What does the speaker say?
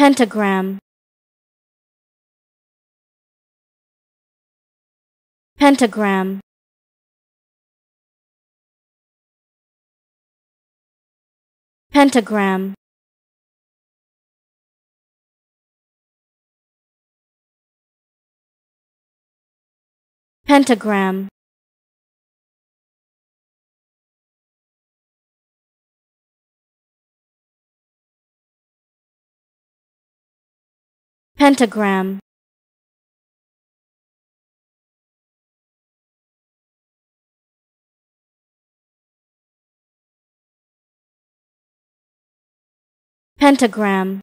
pentagram. Pentagram. Pentagram. Pentagram pentagram. Pentagram